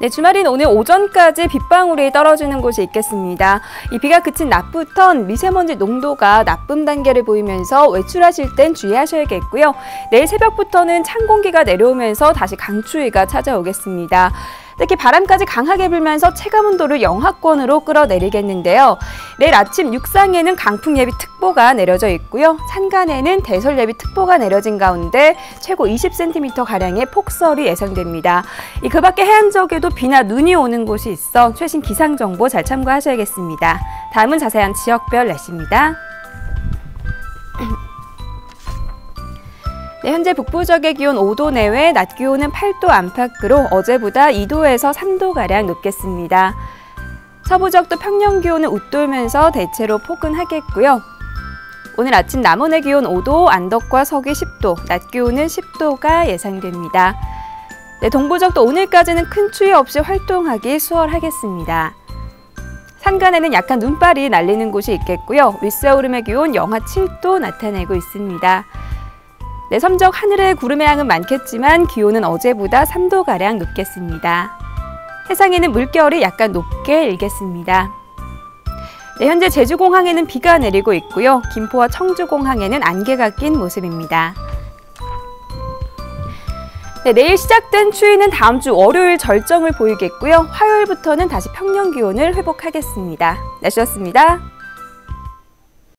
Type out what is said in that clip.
네, 주말인 오늘 오전까지 빗방울이 떨어지는 곳이 있겠습니다. 이 비가 그친 낮부턴 미세먼지 농도가 나쁨 단계를 보이면서 외출하실 땐 주의하셔야겠고요. 내일 새벽부터는 찬 공기가 내려오면서 다시 강추위가 찾아오겠습니다. 특히 바람까지 강하게 불면서 체감 온도를 영하권으로 끌어내리겠는데요. 내일 아침 육상에는 강풍 예비 특보가 내려져 있고요. 산간에는 대설 예비 특보가 내려진 가운데 최고 20cm 가량의 폭설이 예상됩니다. 그 밖에 해안 지역에도 비나 눈이 오는 곳이 있어 최신 기상 정보 잘 참고하셔야겠습니다. 다음은 자세한 지역별 날씨입니다. 네, 현재 북부 지역의 기온 5도 내외, 낮 기온은 8도 안팎으로 어제보다 2도에서 3도가량 높겠습니다. 서부 지역도 평년 기온은 웃돌면서 대체로 포근하겠고요. 오늘 아침 남원의 기온 5도, 안덕과 서귀 10도, 낮 기온은 10도가 예상됩니다. 네, 동부 지역도 오늘까지는 큰 추위 없이 활동하기 수월하겠습니다. 산간에는 약간 눈발이 날리는 곳이 있겠고요. 윗서울음의 기온 영하 7도 나타내고 있습니다. 네, 섬적 하늘의 구름의 양은 많겠지만 기온은 어제보다 3도가량 높겠습니다. 해상에는 물결이 약간 높게 일겠습니다. 네, 현재 제주공항에는 비가 내리고 있고요. 김포와 청주공항에는 안개가 낀 모습입니다. 네, 내일 시작된 추위는 다음 주 월요일 절정을 보이겠고요. 화요일부터는 다시 평년 기온을 회복하겠습니다. 날씨였습니다.